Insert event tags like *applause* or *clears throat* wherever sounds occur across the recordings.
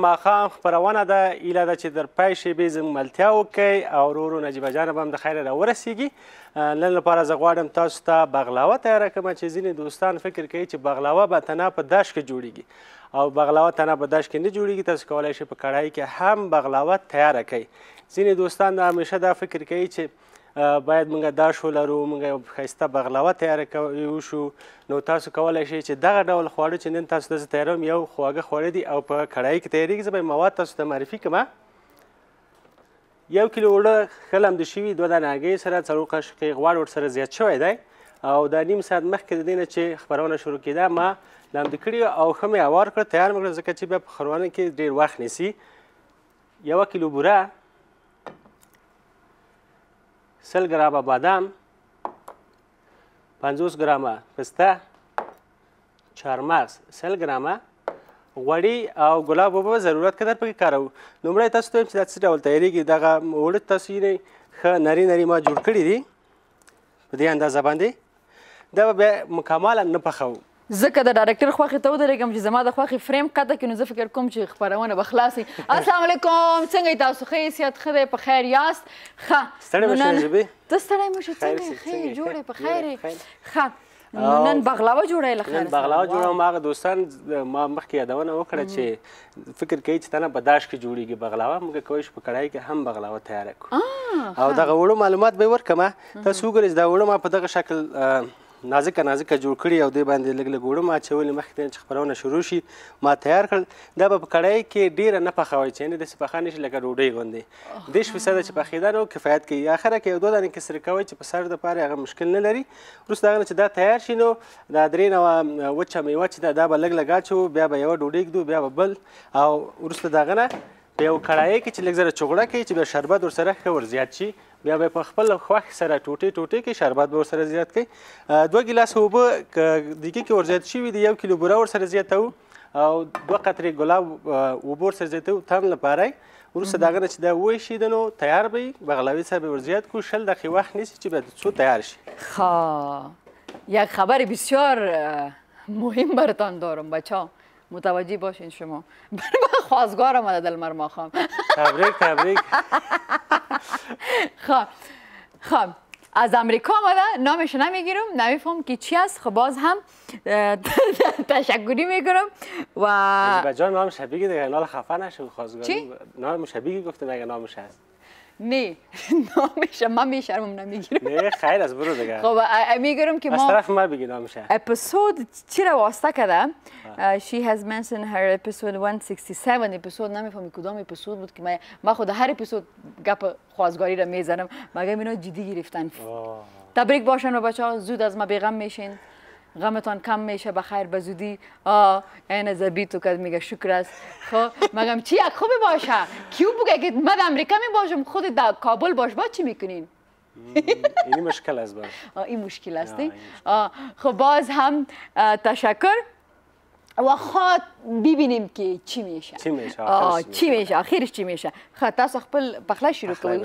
لمر ماښام خپرونه ده. ایله ده چې در پای شیبې زموږ ملتیا وکړئ او ورو نجیبه جانه به هم د خیره راورسیږي نن لپاره زه غواړم تاسو ته بغلاوه تیاره کړم چې ځینې دوستان فکر کوي چې بغلاوه به تنها په داش کې جوړیږي. او بغلاوه تنها په داش کې نه جوړیږي تاسو کولی شئ په کړایي کې هم بغلاوه تیاره کړئ. ځینې دوستان همیشه دا فکر کوي چې باید موږ داش ولرو موږ یو ښایسته بغلاوه تیاره وشو نو تاسو کولی شئ چې دغه ډول خواړه چې نن تاسو زه تیاروم یو خواږه خواړه دي او په کړایي کې تیارېږي زه به مواد تاسو ته معرفي کړم یو کیلو اوړه ښه لمده شوي دوه دانې هګۍ سره څلور قاشقې غوړ ورسره زیات شوی دی. او دا نیم ساعت مخکې د دې نه چې خپرونه شروع کېده ما لمده کړي او ښه مې هوار کړ. تیار مې کړ ځکه چې بیا په خپرونه کې ډېر وخت نیسي. یوه کیلو بوره سل ګرامه بادام پنځوس ګرامه پسته چهارمغز سل ګرامه غوړي او ګلاب اوبه ضرورت قدر پکې کاروو. لومړی تاسو ته چې دا څه ډول تیارېږي دغه اوړه تاسو یې ښه نري نري ما جوړ کړي دي په دې اندازه باندې. دا به بیا مکمله نه پخوو ځکه د director خوښې ته ودرېږم چې زما د خوښې فریم قطع کړي نو زه فکر کوم چې خپرونه به خلاصې السلام علیکم څنګه تاسو؟ ښه ښه دی؟ په خیر یاست؟ ښه. ستړی مه شې نجیبې ته ستړی مه شې څنګه ښه جوړې په خیر ښه. نن بغلاوه جوړه لخر نن بغلاوه جوړه هغه دوستان ما مخکې یادونه وکړه چې فکر کوي چې تنه بداش کې جوړیږي بغلاوه موږ کوی په کړای کې هم بغلاوه تیار کړو. او دغه وړو معلومات به ورکمه تاسو وګورئ دا وړو ما په دغه شکل نازکه نازکه جوړ کړي او دې باندې لګ لګ وړم اچولې مخکې چې خبرونه شروع شي ما تیار کړل. دا به په کړای کې ډیره نه پخوي چې نه د سپخه نشي لکه ډوډۍ غوندې. دیش فیصد چې پخېدا نو کفایت کوي. اخره کې یو دوه دانې کسر کوي چې په سر د پاره هغه مشکل نه لري. وروسته هغه چې دا تیار شي نو دا درې نو وچه میوه چې دا به لګ لګا چو بیا به یو ډوډۍ کړو بیا به بل. او وروسته داغه نه په یو کړای کې چې لږ زره چغړه کوي چې بیا شربت ورسره ښه ور زیات شي بیا به په خپل خوښ سره ټوټې ټوټې کې شربت به ورسره زیات کړئ. دوه ګیلاس اوبه دګې کې ور زیات شوي دي یو کیلو بوره ورسره زیاتوو. او دوه قطرې ګلاب اوبه ورسره زیاتوو تم لپاره. وروسته دغه نه چې دا وشي د نو تیار به بغلاوی سره به ور زیاد کو شل دقیقه وخت نیسي چې به څو تیار شي. خا یک خبر بسیار مهم براتان دارم بچه متوجه باشین شما. برای من خواستگارم از دلمر ماخام تبریک تبریک. خب خب از امریکا آمده نامش نمی‌گیرم نمیفهم که چی است. خب باز هم *laughs* تشکری می‌کنم و بجان نام شبیه دیگه نال خفه نشو خواستگار چی؟ نام شبیه گفته مگه نامش هست. نه *laughs* نامش من میشرمم نمی‌گیرم نه خیر از برو دیگه. خب می‌گیرم که ما از طرف ما بگی نامش اپیزود چی رو واسطه کرده؟ she has mentioned her episode 167 اپیزود نمی‌فهمی کدام اپیزود بود که من ما خود هر اپیزود گپ خوازگاری رو می‌زنم. مگه اینا جدی گرفتن؟ تبریک باشن و بچه ها زود از ما بیغم میشین. غمتان کم میشه بخیر به زودی. آ این زبی تو که میگه شکر است. خب مگم چی یک خوبی باشه؟ کیو بگه که من امریکا می باشم؟ خود در کابل باش با چی می‌کنین؟ این مشکل است این مشکل است. خب باز هم تشکر. و خواد ببینیم که چی میشه. چی میشه؟ آخرش چی میشه؟ آخرش چی میشه؟ خب تاسو خپل پخلا شروع کوئ؟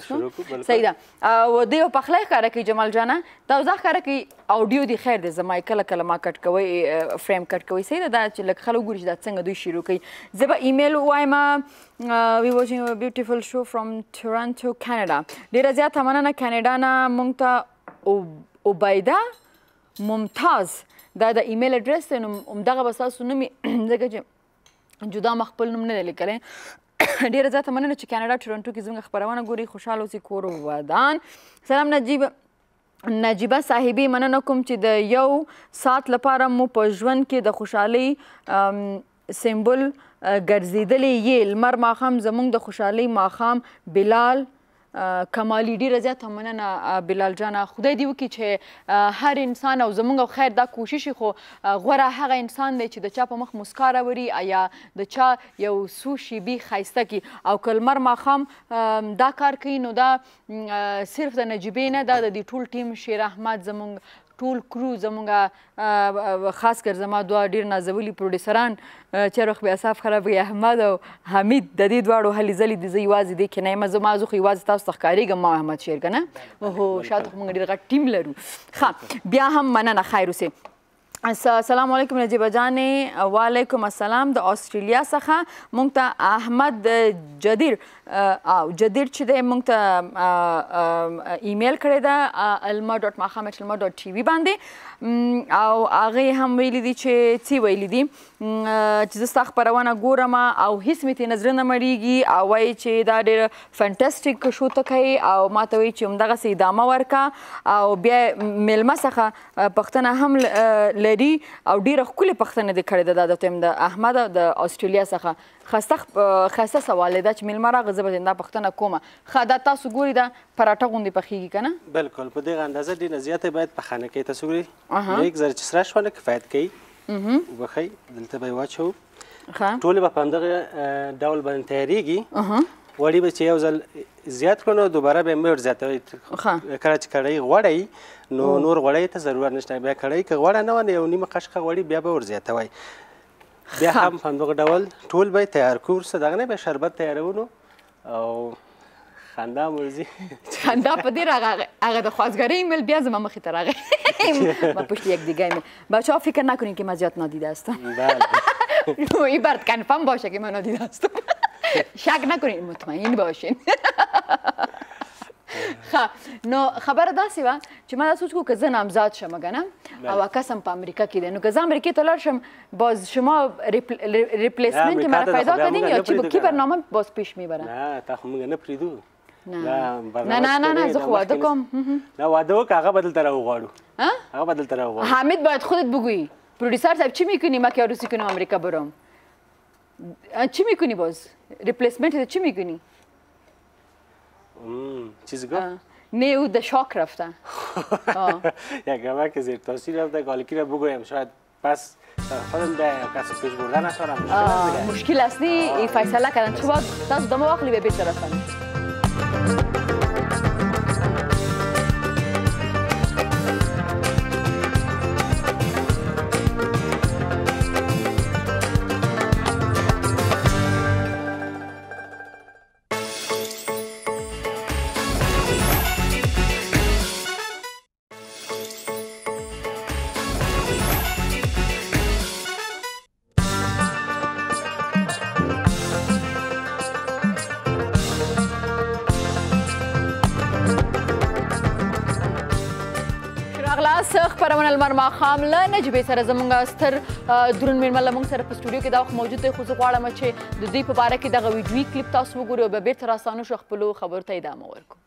سیدا او دیو پخلا کار کوي جمال جانا دا ځخ کار کوي اودیو دی خیر دی زما کله کله ما کټ کوي فریم کټ کوي سیدا دا چې لک خلک ګوري دا څنګه دوی شروع کوي. زبا ایمیل وایم وی واچینګ ا بیوټیفل شو فرام تورنټو کاناډا ډیره زیاته مننه کاناډا نه مونږ ته عبیده ممتاز دا د ایمیل اډرس دی نو همدغه به ستاسو نوم *clears throat* ځکه چې جدا ما خپل نوم نه دی لیکلی. *clears throat* ډېره زیاته مننه چې کاناډا ټورنټو کې زموږ خپرونه ګوري. خوشحاله اوسئ کور ودان. سلام نجیب نجیبه صاحبي مننه کوم چې د یو ساعت لپاره مو په ژوند کې د خوشحالۍ سمبل ګرځېدلی یې. لمر ماښام زموږ د خوشحالۍ ماښام. بلال کمالی ډیره زیاته مننه بلال جانه. خدای دی وکړي چې هر انسان او زمونږ خیر دا کوشش خو غوره هغه انسان دی چې د چا په مخ مسکا راوړي یا د چا یو څو شیبې ښایسته کړي. او که لمر ماښام دا کار کوي نو دا صرف د نجیبې نه دا د دې ټول ټیم شیر احمد زمونږ ټول crew زمونږ خاص کر زما دوه ډیر نازولي producer ان چې روخ بیا صاف خراب احمد او حمید د دې دواړو هلي ځلې د زه یوازې دی کې نه زما زه خو یوازې تاسو ته ښکارېږم ما احمد شیر که نه؟ هو خو موږ ډېر غټ ټیم لرو. ښه بیا هم مننه خیر اوسې السلام علیکم نجیب جانې. وعلیکم السلام. د استرالیا څخه مونږ ته احمد جدیر او جدیر چې دی مونږ ته ایمیل کړی ده alma.mahamad.tv باندې. او هغه هم ویلي دي چې څه ویلي دي؟ چې زه ستا خپرونه ګورم او هیڅ مې ترې نظر نه مړیږي او وایي چې دا ډېر fantastic show ته کوي او ما ته وایي چې همدغسې ادامه ورکه. او بیا میلمه څخه پښتنه هم لري او ډیره ښکلې پښتنه دې کړې ده د ټیم د احمد د استرالیا څخه. خسته خسته سوال ده چې ملما راغ زه به دا پښتنه کومه. خدا تاسو ګوري دا پراټه غوندي پخېږي کنه بالکل په دې اندازه ډېر زیاته باید پخانه کې تاسو ګوري یک زر چې سره شونه کفایت کوي. وبخی دلته به واچو ټول به په همدغه ډول باندې تیاریږي وړي به چې یو ځل زیات کړو دوباره به مې زیاتوي. کله چې کړی غوړی نو نور غوړی ته ضرورت نشته. بیا کړی که غوړه نه ونه یو نیمه قشقه غوړی بیا به ور زیاتوي بیا هم په همدغه ډول ټول به تیار کړو ورسته دغه نه به شربت تیارونو او خندا مرزي *laughs* خندا په دې راغه هغه د خوازگاری ایمیل بیا زما مخې ته راغی. *laughs* ما پشت یک دیگه ایمیل بچه ها فکر نکنین که من زیاد نادیده هستم. بله. *laughs* این برد کنفم باشه که من نادیده هستم شک نکنین مطمئن باشین نو خبره داسې وه چې ما دا سوچ که زه نامزاد شم کنه او کسم په امریکا کې دی نو که زه امریکا ته لاړ شم باز شما ریپلیسمنت مرا پیدا کردین یا چی کی برنامه باز پیش میبرن نه تا خو موږ نه پریدو نه نه نه نه زه خو واده کوم نه واده وک هغه بدل تر غواړو هغه بدل تر غواړو حامد باید خودت بگویی پرودیسر صاحب چی میکنی ما که عروسی کنم امریکا برم چی می‌کنی باز ریپلیسمنت چی می‌کنی چیزی گفت؟ نه او د شاک رفته یک گمه که زیر تاثیر رفته گالکی را بگویم شاید پس خودم به کسی پیش بردن اصلا مشکل اصلی فیصله کردن چه باید تاسو دمو واخلی به بیت رسن ماښام له نجیبې سره زموږ ستر درون میرمن له موږ سره په سټوډیو کې دا وخت موجود دی خو زه غواړم چې د دوی په باره کې دغه ویډیوي کلیپ تاسو وګورئ او بیا بېرته راستانه شو خپلو خبرو ته ادامه ورکړو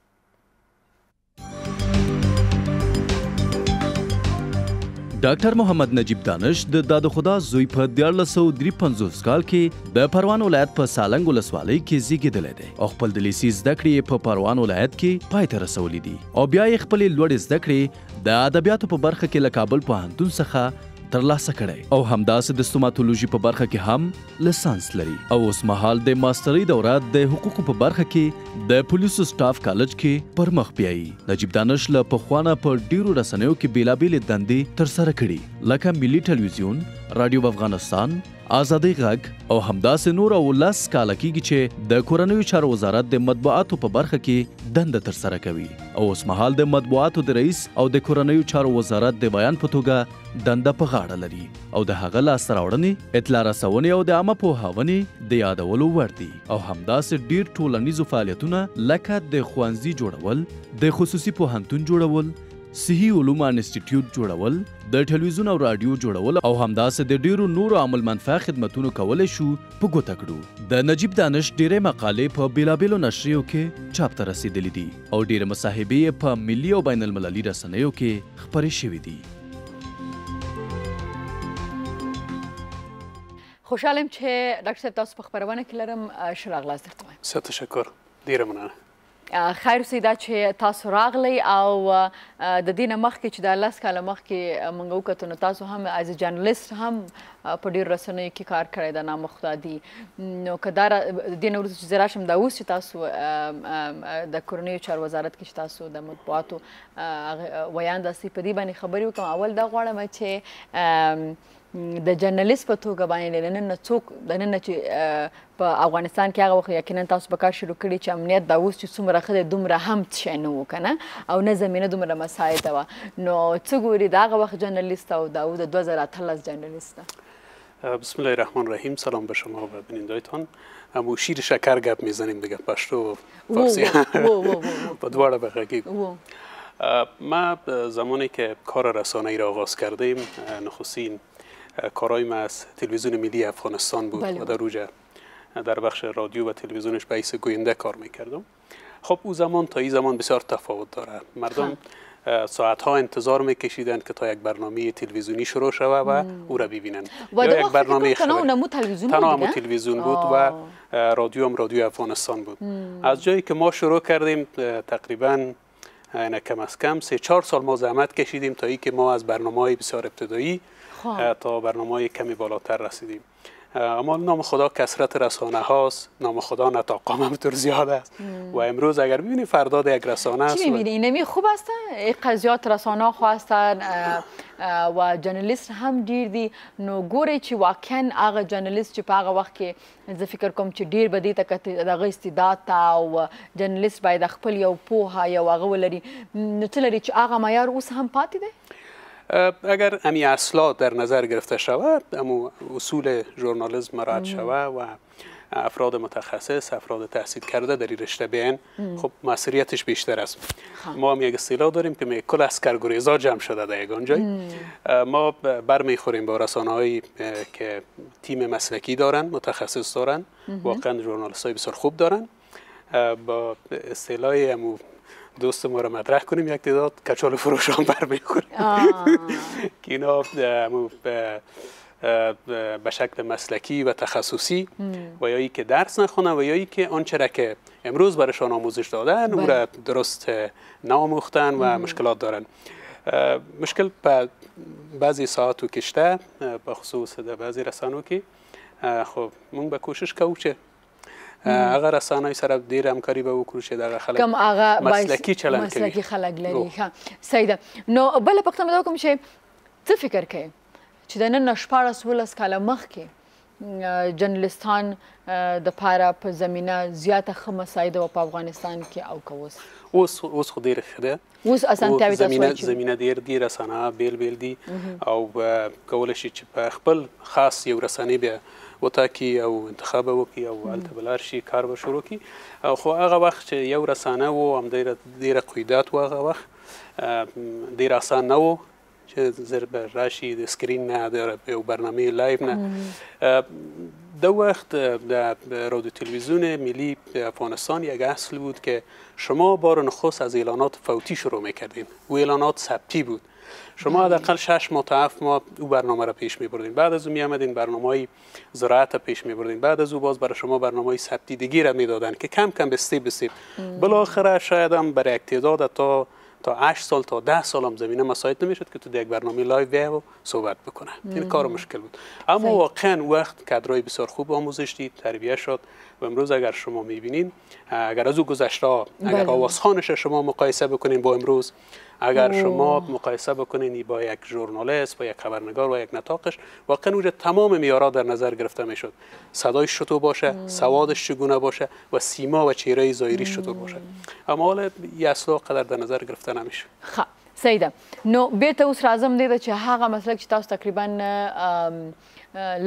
ډاکټر محمد نجیب دانش د داد خدا زوی په 1453 کال کې د پروان ولایت په سالنګ ولسوالۍ کې زیږیدل دي او خپل د لیسي زده کړې په پروان ولایت کې پای ته رسولې دي. او بیا یې خپل لوړ زده کړې د ادبیاتو په برخه کې له کابل پوهنتون څخه ترلاسه کړی. او همداسې د ستوماتولوژي په برخه کې هم لسانس لري. او اوس مهال د ماسترۍ دوره د حقوقو په برخه کې د پولیسو Staff College کې پر مخ بیایي. نجیب دانش له پخوانه په ډیرو رسنیو کې بیلابېلې دندې ترسره کړي. لکه ملي ټلویزیون رادیو افغانستان ازادي غږ او همداسې نور او لاس کال کېږي چې د کورنیو چارو وزارت د مطبوعاتو په برخه کې دند تر سره کوي. او اوس مهال د مطبوعاتو د رئیس او د کورنیو چارو وزارت د بیان په توګه دند په غاړه لري او د هغه لاس راوړنې اطلاع رسونې او د عامه پوهاونې د یادولو وړ دي. او همداسې ډیر ټولنیزو فعالیتونه لکه د خوانزي جوړول د خصوصي پوهنتون جوړول صحي علوم انسټیټیوټ جوړول د ټلویزیون او رادیو جوړول او همداسې د ډیرو نورو عمل منفع خدماتونو کولای شو په ګوته کړو. د نجیب دانش ډیره مقالې په بیلابیلو نشریو کې چاپ ته رسیدلې دي او ډیره مصاحبې په ملي او بین المللي رسنیو کې خبرې شوې دي خوشحالم چې ډاکټر صاحب تاسو په خبرونه کې لرم. شراغ لاس درته وایم. ستاسو تشکر. ډیره مننه. خیر اوسئ دا چې تاسو راغلی او د دې نه مخکې چې د لاس کاله مخکې موږ وکړو نو تاسو هم از جرنالست هم په ډیر رسنیو کې کار کړی دا نامخته دي نو کدار د نور چې زرا شم دا اوس چې تاسو د کورنیو چار وزارت کې تاسو د مطبوعاتو ویان داسې په دې باندې خبرې وکم. اول دا غواړم چې د جرنالیست په توګه باندې نن څوک د نن چې په افغانستان کې هغه وخت یقینا تاسو به کار شروع کړی چې امنیت دا اوس چې څومره ښه دی دومره هم څه نه و کنه او نه زمینه دومره مساعده وه. نو څه ګوري د هغه وخت جرنالیست او دا د 2018 جرنالیست بسم الله الرحمن الرحیم. سلام به شما و بینندایتان امو شیر شکر گپ میزنیم دیگه پشتو و فارسی. با *laughs* دواړه بغږیږو ما زمانی که کار رسانه‌ای را آغاز کردیم نخستین کارای ما از تلویزیون ملی افغانستان بود بله. و در روجه در بخش رادیو و تلویزیونش به حیث گوینده کار می‌کردم. خب او زمان تا این زمان بسیار تفاوت داره. مردم ساعت ها انتظار میکشیدند که تا یک برنامه تلویزیونی شروع شود و او را ببینند. یا یک برنامه تنها همو تلویزیون بود و رادیو هم رادیو افغانستان بود. از جایی که ما شروع کردیم تقریبا نه کم از کم سه چهار سال ما زحمت کشیدیم تا ای که ما از برنامه های بسیار ابتدایی تا برنامه های کمی بالاتر رسیدیم. اما نام خدا کسرت رسانه هاست نام خدا نتاقام هم طور زیاد است و امروز اگر ببینی فرداد یک رسانه است چی میبینی؟ اینمی خوب است؟ قضیات رسانه ها هستن و جرنالیست هم ډیر دي نو ګوري چې واقعا هغه جرنالیست چې په هغه وخت کې زه فکر کوم چې ډیر به دې ته دغه استعداد ته او جرنالیست باید خپل یو پوهه یو هغه ولري. نو څه لري چې هغه معیار اوس هم پاتې دی اگر امی اصلا در نظر گرفته شود امو اصول ژورنالیسم مراعات شود و افراد متخصص افراد تحصیل کرده در این رشته بیان. خب مسئولیتش بیشتر است. ما هم یک اصطلاح داریم که می کل اسکرگریزا جمع شده در یگان جای ما بر می‌خوریم با رسانه که تیم مسلکی دارن متخصص دارن. واقعا ژورنالیست های بسیار خوب دارن. با اصطلاح دوست ما رو مطرح کنیم. یک تعداد کچال فروشان بر می‌خوریم که اینا به شکل مسلکی و تخصصی و یا که درس نخونه و یا که آنچه را که امروز برشان آموزش دادن او را درست ناموختن و مشکلات دارن. مشکل به بعضی ساعت و کشته به خصوص در بعضی رسانو که خب مون به کوشش کوو چې هغه رسانه سره ډیر همکاري به وکړو چې دغه خلک کم هغه مسلکی چلن کوي. مسلکی خلک لري. ښه سیده نو بل پختم دا کوم چې څه فکر کوي چې د نن شپاړس ولس کاله مخکې جرنالستان د پاره په زمينه زیاته ښه مسایده په افغانستان کې او کوس اوس؟ اوس خو ډیره ښه ده. اوس اسانتیاوي تاسو زمينه زمينه ډیر ډیر رسانه بیل بیل دي. او کول شي چې په خپل خاص یو رسانه بیا وټاکي او انتخاب وکړي او الته بلار شي کار به شروع کړي خو هغه وخت چې یو رسانه وو هم ډیره قیدات و هغه وخت ډیر آسان نه وو چې زر به راشي د screen نه د یو برنامه live نه. دو وقت در رادیو تلویزیون ملی افغانستان یک اصل بود که شما بار نخست از اعلانات فوتی شروع میکردین. و اعلانات ثبتی بود شما حداقل شش ماه تا هفت ماه او برنامه را پیش می بردین بعد از او می آمدین برنامه های زراعت را پیش می بردین بعد از او باز برای شما برنامه دیگی را می دادن که کم کم step by step بالاخره شاید هم برای یک تعداد تا تا 8 سال تا 10 سال هم زمینه مساعد نمی‌شد که تو یک برنامه live بیای و صحبت بکنه این کار مشکل بود. اما واقعا وقت کادرای بسیار خوب آموزش دید تربیه شد و امروز اگر شما می‌بینین اگر از او گذشته اگر آوازخانش شما مقایسه بکنین با امروز اگر شما مقایسه بکنین با یک ژورنالیست با یک خبرنگار و یک نطاقش واقعا اونجا تمام میارا در نظر گرفته می‌شد. صدایش چطور باشه سوادش چگونه باشه و سیما و چهره ظاهریش چطور باشه. اما حالا یه اصلا قدر در نظر گرفته نمیشه. خب سیده نو بیرته اوس راځم دی چې هغه مسلک چې تاسو تقریبا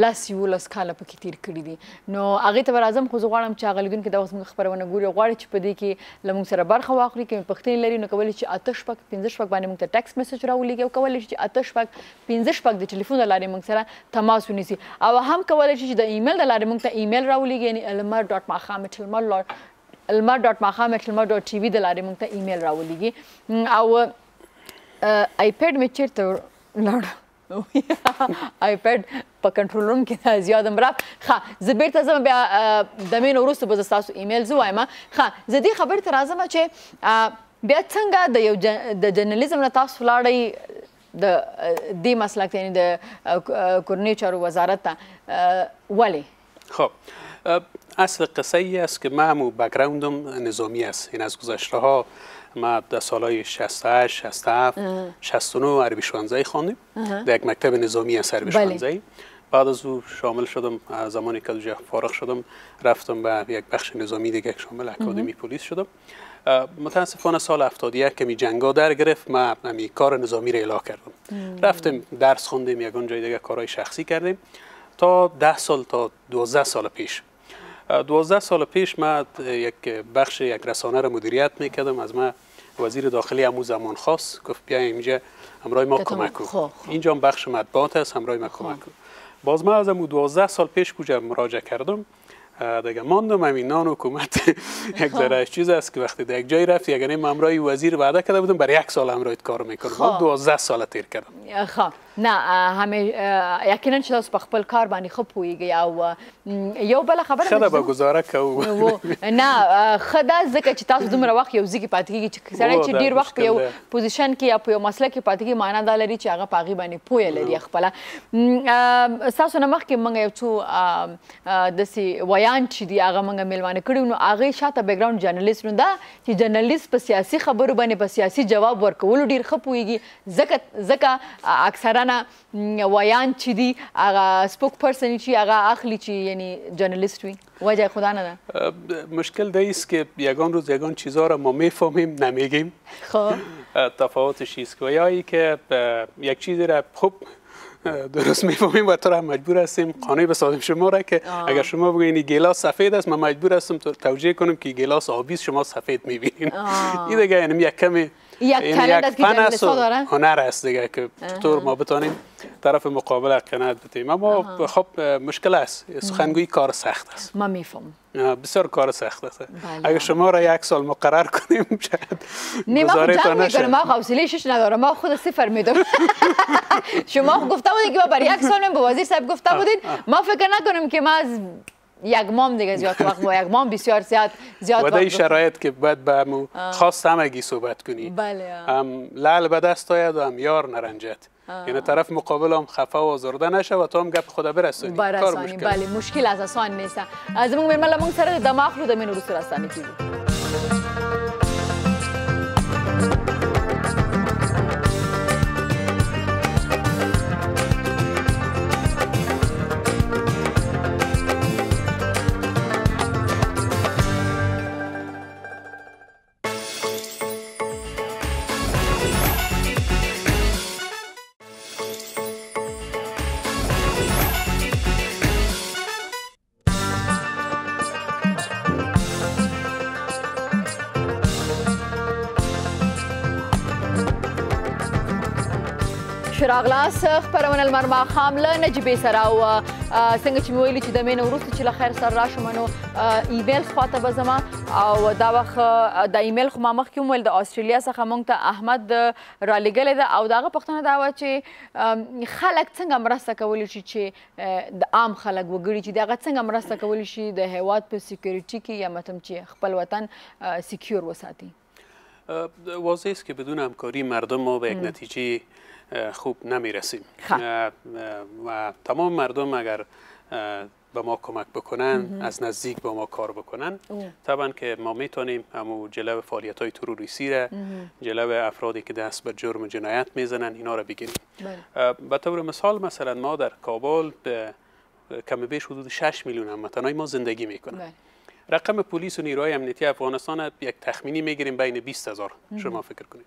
لاس یولس کاله پکې تیر کړی دي. نو هغه ته راځم خو زه غواړم چې هغه لیدونکو د وخت خبرونه ګوري. غواړي چې په دې کې لمون سره برخه واخلي کې پښتون لري نو کولای چې آتش پک 15 پک باندې موږ ته ټیکس میسج راولېږي او کولای چې آتش پک 15 پک د ټلیفون لارې موږ سره تماس ونیسي. او هم کولای چې د ایمیل لارې موږ ته ایمیل راولېږي یعنی elmar.mahametlmar elmar.mahametlmar.tv د لارې موږ ته ایمیل راولېږي. او آیپډ می چیرته لاړ آیپډ *laughs* په کنټرول روم کې زیات امرا ښه زه بیرته زما بیا د مین وروسته به تاسو ایمیل زو وایم ښه زه دې خبر ته راځم چې بیا څنګه د یو د جرنالیزم نه تاسو لاړی د دې مسلک یعنی د کورنۍ چارو وزارت ته ولی خب اصل قصه ای است که من همون بکراندم نظامی است. این از گذشته ها ما در سالهای 68 67 69 عربی شوانزایی خواندیم. در یک مکتب نظامی است عربی شوانزایی بعد از او شامل شدم زمانی که دوجه فارغ شدم رفتم به یک بخش نظامی دیگه شامل اکادمی پلیس شدم. متاسفانه سال 71 که می جنگا در گرفت ما می کار نظامی را اعلا کردم. رفتیم درس خوندیم یک جای دیگه کارهای شخصی کردیم. تا ده سال تا 12 سال پیش 12 سال پیش ما یک بخش یک رسانه را مدیریت می‌کردم. از ما وزیر داخلی امو زمان خواست گفت بیا اینجا همراه ما کمک کن. اینجا بخش مطبوعات است همراه ما کمک کن. باز ما از امو 12 سال پیش کجا مراجعه کردم؟ دیگه ماندم همین نان حکومت *laughs* یک ذره چیز است که وقتی در یک جای رفت یک امرای وزیر وعده کرده بودم برای یک سال همراهت کار می‌کنم ما 12 سال تیر کردم. خب. نه همه یقینا چې تاسو په خپل کار باندې خو پويږي او یو بل خبره خدا به گزاره کوو. *laughs* نه خدا ځکه چې تاسو دومره وخت یو ځکه پاتې کیږي چې سړی چې ډیر وخت یو پوزیشن کې یا په یو مسله کې پاتې کیږي معنا دا لري چې هغه پاغي باندې پوي لري خپل تاسو نه مخکې موږ یو څو د سی ویان چې دی هغه موږ ملوانه کړو نو هغه شاته بیک ګراوند جرنالیست نو دا چې جرنالیست په سیاسي خبرو باندې په سیاسي جواب ورکول ډیر خپويږي ځکه ځکه اکثرا نه ویان چې دی؟ هغه سپوک پرسن چې هغه اخلي چې یعنی جرنالیست وي وجه خدا نه ده. مشکل ده است که یگان روز یگان چیزها را ما میفهمیم نمیگیم. خب. تفاوتش است که که یک چیزی را خوب درست می‌فهمیم و تو را مجبور هستیم. قانونی بسازیم شما را که آه. اگر شما بگویید گلاس سفید است ما مجبور هستم توجیه کنم که گلاس آبی شما سفید می‌بینین. این دیگه یعنی یک کمی یک تلنت است که جرنالیست دارن هنر است دیگه که طور ما بتونیم طرف مقابل قناعت بدیم اما خب مشکل است. سخنگویی کار سخت است. ما میفهم. بسیار کار سخت است. اگر شما را یک سال مقرر کنیم *laughs* شاید نه ما خود جنگ می‌کنم ما حوصله شش ندارم. ما خود صفر میدم *laughs* شما گفته بودید که ما برای یک سال با وزیر صاحب گفته بودید. ما فکر نکنم که ما از یک مام دیگه زیاد وقت با یک مام بسیار زیاد زیاد وقت شرایط که باید به مو خاص همگی صحبت کنی. بله هم لعل به دست آید و هم یار نرنجد. یعنی طرف مقابل هم خفه و آزرده نشه و تو هم گپ خدا برسونی. مشکل. بله مشکل از آسان نیست. از مون مرمل مون سره دماغ رو دمین رو سرستانی کیږي راغلاس خبرونه المرما خامله نجيبه سره او څنګه چې ویلي چې د مینه ورسته چې له خیر سره راشم نو ایمیل خواته به زما او دا وخت د ایمیل خو ما مخکې ویل د استرالیا څخه مونږ ته احمد را لګلې ده او داغه پښتنه دا و چې خلک څنګه مرسته کولی شي چې د عام خلک وګړي چې دغه څنګه مرسته کولی شي د هیواد په security کې یا متم چې خپل وطن secure وساتي واضح است که بدون همکاری مردم ما به یک نتیجه خوب نمی رسیم و تمام مردم اگر به ما کمک بکنن از نزدیک با ما کار بکنن طبعا که ما می‌تونیم همو جلو فعالیت های تروریستی را جلو افرادی که دست به جرم جنایت می‌زنن اینا را بگیریم. به طور مثال مثلا ما در کابل کم بیش حدود 6 میلیون هموطنای ما زندگی می‌کنن. رقم پلیس و نیروهای امنیتی افغانستان یک تخمینی می‌گیریم بین 20 هزار شما فکر کنید.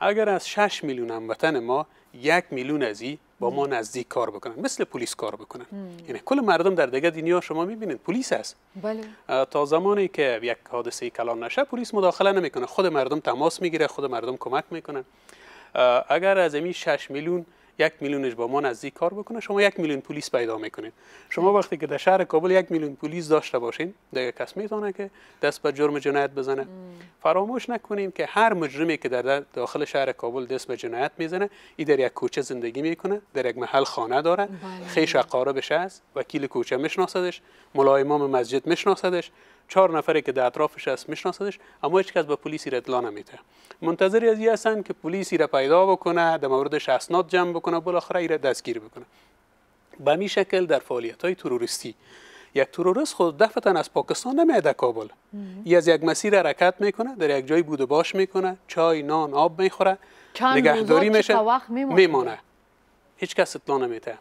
اگر از 6 میلیون هموطن ما یک میلیون از با ما نزدیک کار بکنن مثل پلیس کار بکنن. یعنی کل مردم در دیگه دنیا شما می‌بینید پلیس است بله. تا زمانی که یک حادثه کلان نشه پلیس مداخله نمی‌کنه. خود مردم تماس می‌گیره خود مردم کمک می‌کنن. اگر از این 6 میلیون یک میلیونش با ما نزدیک کار بکنه شما یک میلیون پلیس پیدا می‌کنید. شما وقتی که در شهر کابل یک میلیون پلیس داشته باشین دیگه کس می‌تونه که دست به جرم جنایت بزنه. فراموش نکنیم که هر مجرمی که در داخل شهر کابل دست به جنایت می‌زنه این در یک کوچه زندگی می‌کنه در یک محل خانه داره. بله. خیش اقاربش است وکیل کوچه میشناسدش ملا امام مسجد میشناسدش. چهار نفری که در اطرافش هست میشناسدش اما هیچ کس به پلیسی را اطلاع نمیده. منتظر از هستن که پلیسی را پیدا بکنه در موردش اسناد جمع بکنه بالاخره ای را دستگیر بکنه. به همین شکل در فعالیت های تروریستی. یک تروریست خود دفعتا از پاکستان نمیاد کابل. ای از یک مسیر حرکت می‌کنه در یک جای بود و باش می‌کنه چای نان آب می‌خوره نگهداری میشه میمانه هیچ کس اطلاع نمیده.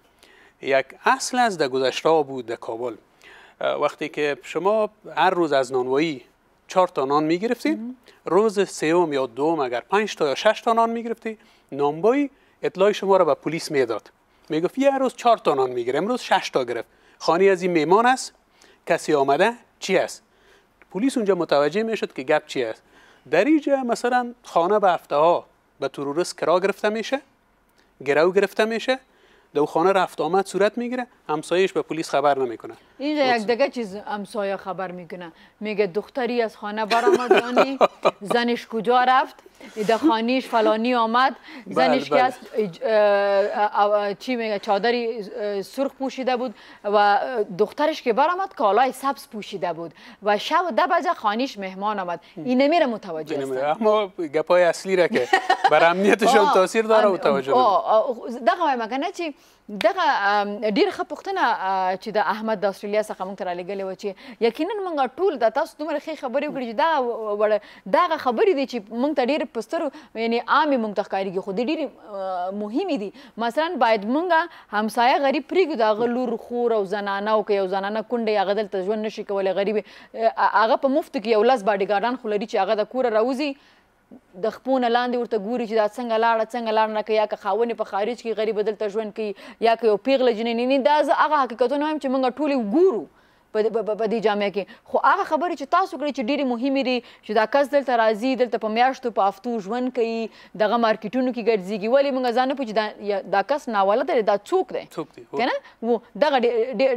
یک اصل از در گذشته بود در کابل. وقتی که شما هر روز از نانوایی چهار تا نان می‌گرفتی روز سوم یا دوم اگر پنج تا یا شش تا نان می‌گرفتی نانبایی اطلاع شما را به پلیس می‌داد. می‌گفت یه روز چهار تا نان می‌گیره امروز شش تا گرفت. خانه از این میمان است. کسی آمده؟ چی است؟ پلیس اونجا متوجه می‌شد که گپ چی است. در اینجا مثلا خانه به هفته ها به تروریست کرا گرفته میشه گرو گرفته میشه. دو خانه رفت آمد صورت می‌گیره. همسایش به پلیس خبر نمی‌کنه. اینجا یک دیگه چیز همسایه خبر می‌کنه. میگه دختری از خانه برآمد *laughs* زنش کجا رفت؟ در خانیش فلانی آمد زنش که است چی میگه چادری سرخ پوشیده بود و دخترش که برآمد کالای سبز پوشیده بود و شب ده بجه خانیش مهمان آمد. این نمیره متوجه است اما گپای اصلی را که بر امنیتشون تاثیر داره متوجه دغه مګنه چې دغه ډیر ښه پوښتنه چې د احمد د استرالیا څخه موږ ته رالیږلې وه چې یقینا موږ ټول د تاسو دومره ښې خبرې وکړي دا دغه خبرې دي چې موږ ته ډېر په سترو یعنی عامې موږ ته ښکارېږي خو د ډېرې مهمې دي. مثلا باید موږ همسایه غریب پرېږدو د هغه لور خور او زنانه او که یو زنانه کونډه هغه دلته ژوند نشي کولی غریب هغه په مفتو کې یو لس باډیګارډان خو لري چې هغه د کوره راوځي د خپونه لاندې ورته ګوري چې دا څنګه لاړه څنګه لاړ نه کوي یا که خاونې په خارج کې غریب دلته ژوند کوي یا که یو پیغله جنۍ نه دا زه هغه حقیقتونه وایم چې موږ ټول ګورو په دې جامعه کې. خو هغه خبرې چې تاسو کړی چې ډېری مهمې دي چې دا کس دلته راځي دلته په میاشتو په هفتو ژوند کوي دغه مارکیټونو کې ګرځېږي. ولې موږ ځان نه پوهېږو؟ دا, دا کس ناوله دی دا څوک دی؟ که نه؟ و دغه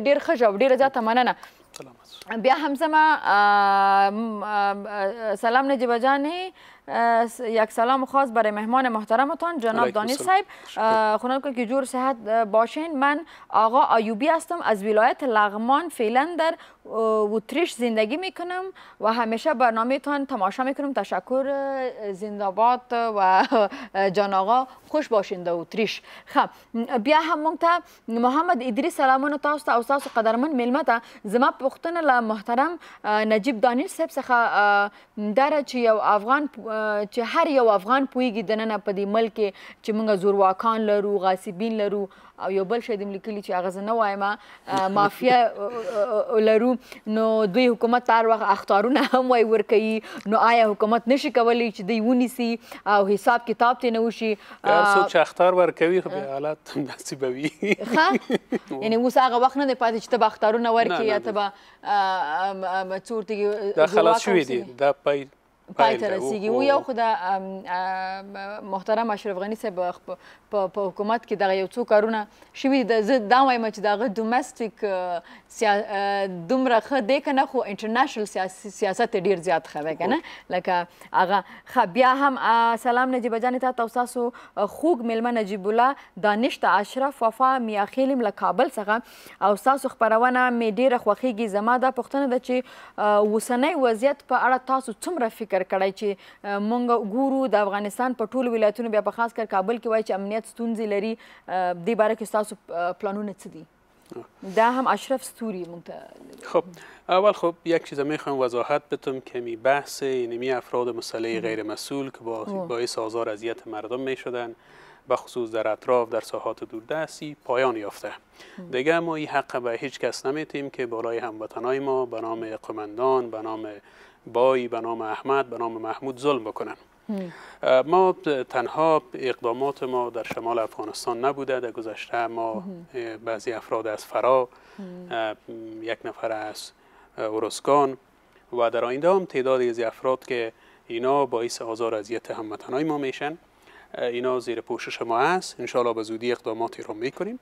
ډېر ښه ژب ډېره زیاته مننه. بیا هم زما سلام نجیبه جانې یک سلام خاص برای مهمان محترمتان جناب دانیل صاحب خونم که جور صحت باشین. من آقا آیوبی هستم از ولایت لغمان فعلا در وتریش زندگی میکنم و همیشه برنامه تان تماشا میکنم. تشکر زنداباد و جان آقا. خوش باشین در وتریش خب بیا هم تا محمد ادریس سلامون تاسو او تاسو قدرمن میلمه ته زما پوښتنه له محترم نجیب دانیل صاحب څخه دره چې یو افغان چې هر یو افغان پوهیږي دننه په دې ملک چې موږ زورواکان لرو غاصبین لرو او یو بل شی د لیکلي چې هغه نه وایم مافیا لرو. نو دوی حکومت تر وخت اختارونه هم وای ور کوي نو آیا حکومت نشي کولی چې دوی ونیسي او حساب کتاب ته نه وشي؟ څوک چې اختار ور کوي خو حالات نصیبوي یعنی اوس هغه وخت نه پاتې چې ته اختارونه ورکړي یا ته به څورتي دا خلاص شوې دي. دا پای پای ته رسیږي او یو د محترم اشرف غنی صاحب په حکومت کې دغه یو څو کارونه شوي د زه دا وایم چې دغه domestic دومره ښه دی که نه خو international سیاست ډیر زیات ښه دی که نه؟ لکه هغه ښه بیا هم سلام نجیبه جانې ته ته ستاسو خوږ میلمه نجیب الله دانش ته اشرف وفا میاخیل له کابل څخه. او ستاسو خپرونه مې ډیره خوښیږي. زما دا پوښتنه ده چې اوسنی وضعیت په اړه تاسو څومره فکر کړی چې مونږ ګورو د افغانستان په ټولو ولایتونو بیا په خاص کر کابل کې وایي چې امنیت ستونزې لري. دې باره کې ستاسو پلانونه څه دي دا هم اشرف ستوری مونږ خب اول خب یک چیز می‌خوام وضاحت بتم کمی بحث اینمی افراد مسئله غیر مسئول که باعث آزار اذیت مردم می‌شدن به خصوص در اطراف در ساحات دوردستی پایان یافته. دیگه ما این حق به هیچ کس نمیتیم که بالای هموطنای ما به نام قمندان به نام بایی به نام احمد به نام محمود ظلم بکنن. ما تنها اقدامات ما در شمال افغانستان نبوده در گذشته ما بعضی افراد از فرا یک نفر از اورسکان و در آینده هم تعدادی از افراد که اینا باعث آزار اذیت هموطنای ما میشن. اینا زیر پوشش ما هست. انشاءالله به زودی اقداماتی رو می‌کنیم.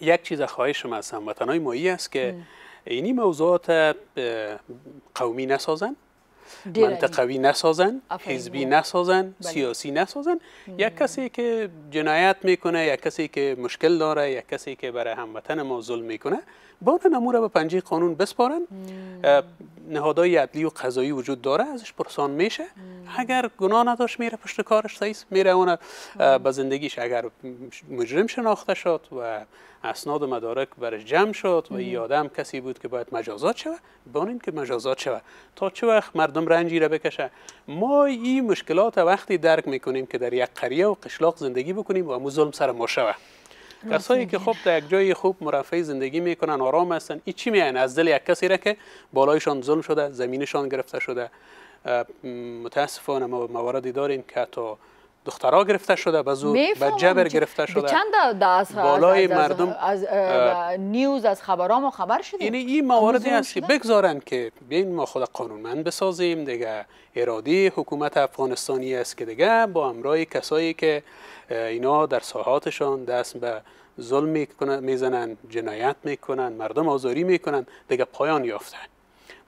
یک چیز خواهش ما از هموطنای ما است که اینی موضوعات قومی نسازن. منطقوی نسازن حزبی نسازن بله. سیاسی نسازن. یک کسی که جنایت می‌کنه یک کسی که مشکل داره یک کسی که برای هموطن ما ظلم می‌کنه باید امور به پنجه قانون بسپارن نهادهای عدلی و قضایی وجود داره ازش پرسان میشه. اگر گناه نداشت میره پشت کارش سیس میره اون به زندگیش. اگر مجرم شناخته شد و اسناد و مدارک برش جمع شد و این آدم کسی بود که باید مجازات شود بانیم که مجازات شود. تا چه وقت مردم رنجی را بکشه؟ ما این مشکلات وقتی درک می‌کنیم که در یک قریه و قشلاق زندگی بکنیم و ظلم سر ما شود. کسایی که خب در یک جای خوب مرفع زندگی می‌کنن آرام هستن این چی میان. از دل یک کسی را که بالایشان ظلم شده زمینشان گرفته شده. متاسفانه ما مواردی داریم که حتی دخترها گرفته شده به زور به جبر گرفته شده. چند از بالای مردم از, نیوز از خبرام و خبر شدیم یعنی این مواردی هست که بگذارن که بیاین ما خود قانونمند بسازیم دیگه اراده حکومت افغانستانی است که دیگه با امرای کسایی که اینا در ساحاتشان دست به ظلم می‌زنن جنایت می‌کنن مردم آزاری می‌کنن دیگه پایان یافته.